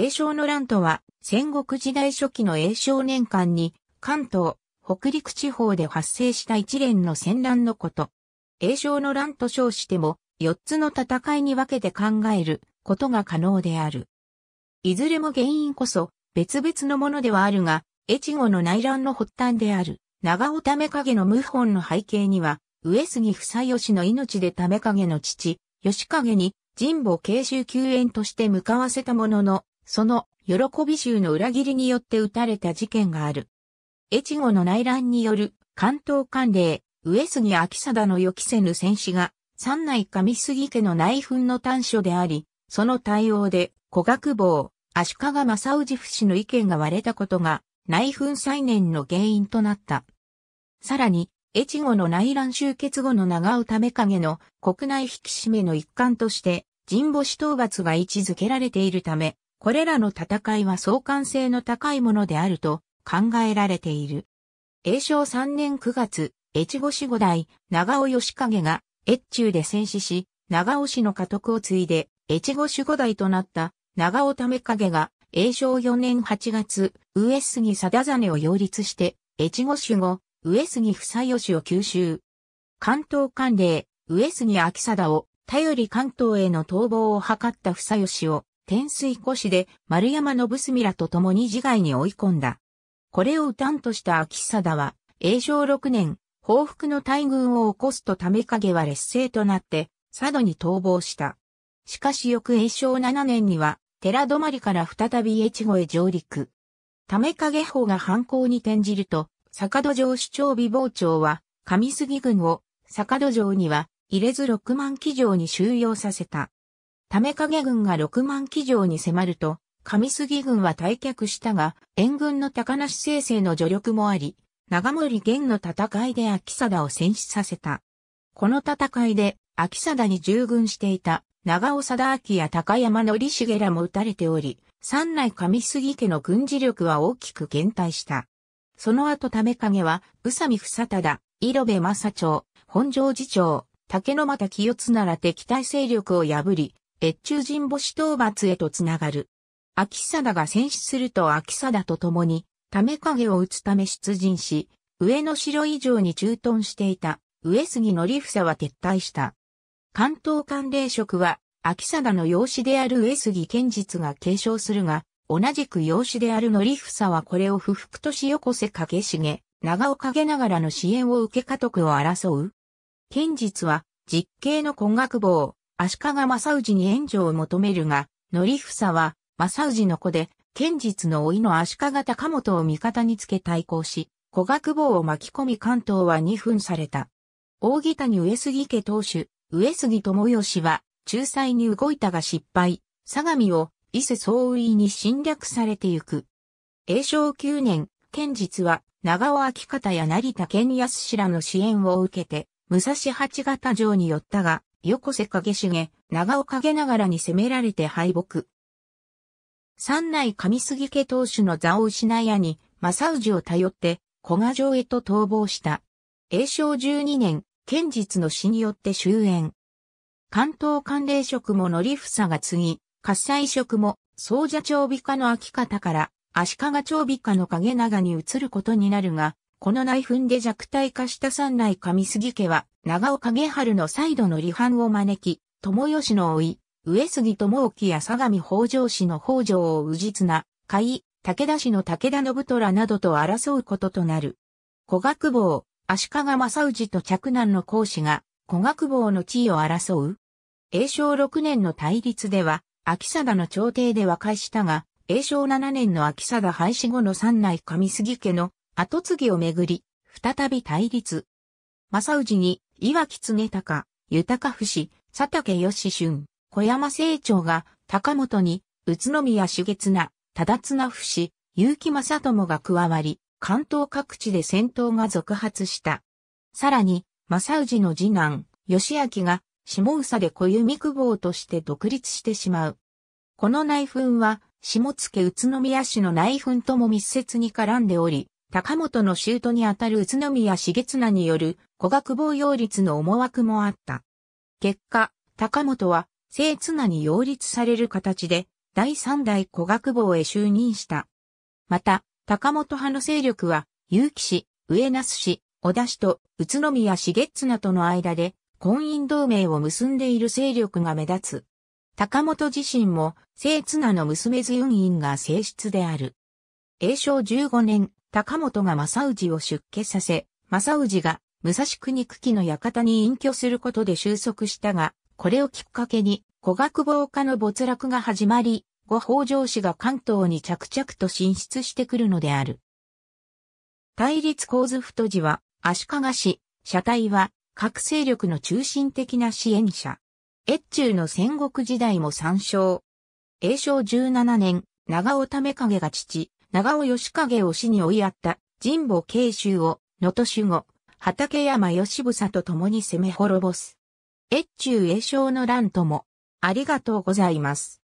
栄章の乱とは戦国時代初期の栄章年間に関東、北陸地方で発生した一連の戦乱のこと。栄章の乱と称しても4つの戦いに分けて考えることが可能である。いずれも原因こそ別々のものではあるが、越後の内乱の発端である長尾為影の謀反の背景には、上杉房義の命で為影の父、吉影に神保慶州救援として向かわせたものの、その喜び衆の裏切りによって撃たれた事件がある。越後の内乱による関東官令、上杉秋貞の予期せぬ戦死が、三内上杉家の内紛の短所であり、その対応で、古学坊、足利正氏府氏の意見が割れたことが、内紛再燃の原因となった。さらに、越後の内乱終結後の長尾為影の国内引き締めの一環として、神保市討伐が位置づけられているため、これらの戦いは相関性の高いものであると考えられている。永正3年9月、越後市五代、長尾義景が、越中で戦死し、長尾氏の家督を継いで、越後守護代となった長尾為影が、永正4年8月、上杉貞真を擁立して、越後守護、上杉房義を吸収。関東官令、上杉秋貞を、頼り関東への逃亡を図った房義を、天水古市で丸山信澄らと共に自害に追い込んだ。これを歌んとした秋貞は、永正6年、報復の大軍を起こすと為影は劣勢となって、佐渡に逃亡した。しかし翌永正7年には、寺泊から再び越後へ上陸。為影法が犯行に転じると、坂戸城主張備防長は、上杉軍を、坂戸城には、入れず6万騎乗に収容させた。為影軍が6万騎乗に迫ると、上杉軍は退却したが、援軍の高梨生成の助力もあり、長森源の戦いで秋貞を戦死させた。この戦いで、秋貞に従軍していた長尾貞明や高山則重らも撃たれており、三内上杉家の軍事力は大きく減退した。その後為影は、宇佐美房忠、伊呂部正長、本庄次長、竹野又清津なら敵対勢力を破り、越中神母市討伐へとつながる。秋貞が戦死すると秋貞と共に、為影を撃つため出陣し、上野城以上に駐屯していた上杉則房は撤退した。関東官令職は、秋貞の養子である上杉賢実が継承するが、同じく養子である則房はこれを不服としよこせ影重、長尾影ながらの支援を受け家督を争う。賢実は、実刑の con 学坊、足利正氏に援助を求めるが、則房は、正氏の子で、剣実の甥の足利高本を味方につけ対抗し、古学坊を巻き込み関東は二分された。大木谷上杉家当主、上杉智義は、仲裁に動いたが失敗、相模を伊勢総尉に侵略されてゆく。永正9年、剣実は、長尾秋方や成田健康氏らの支援を受けて、武蔵八形城に寄ったが、横瀬影重、長尾影ながらに攻められて敗北。三内上杉家当主の座を失い兄、正氏を頼って、古賀城へと逃亡した。永正12年、剣実の死によって終焉。関東関連職も則房が継ぎ、喝采職も、総社長美化の秋方から、足利長美化の影長に移ることになるが、この内紛で弱体化した三内上杉家は、長岡影春の再度の離反を招き、友吉の老い、上杉智興や相模北条氏の北条を氏綱、海、武田氏の武田信虎などと争うこととなる。古学坊、足利正氏と着男の講師が、古学坊の地位を争う永正6年の対立では、秋貞の朝廷で和解したが、永正7年の秋貞廃止後の三内上杉家の後継ぎをめぐり、再び対立。正氏に、岩木常隆、豊士、佐竹義俊、小山清張が、高本に、宇都宮重綱、忠綱不死、結城正友が加わり、関東各地で戦闘が続発した。さらに、正氏の次男、義明が、下宇で小弓久保として独立してしまう。この内紛は、下野宇都宮市の内紛とも密接に絡んでおり、高本の舅にあたる宇都宮重綱による古学防擁立の思惑もあった。結果、高本は聖綱に擁立される形で、第三代古学坊へ就任した。また、高本派の勢力は、結城市、上那須市、小田市と宇都宮重綱との間で婚姻同盟を結んでいる勢力が目立つ。高本自身も、聖綱の娘図運院が正室である。永正15年、高本が正氏を出家させ、正氏が武蔵国久喜の館に隠居することで収束したが、これをきっかけに、古学坊家の没落が始まり、五北条氏が関東に着々と進出してくるのである。対立構図太字は、足利氏、社隊は、各勢力の中心的な支援者。越中の戦国時代も参照。永正17年、長尾為景が父、長尾義景を死に追いやった神保慶州を能登守護、畠山義房と共に攻め滅ぼす。越中栄唱の乱とも、ありがとうございます。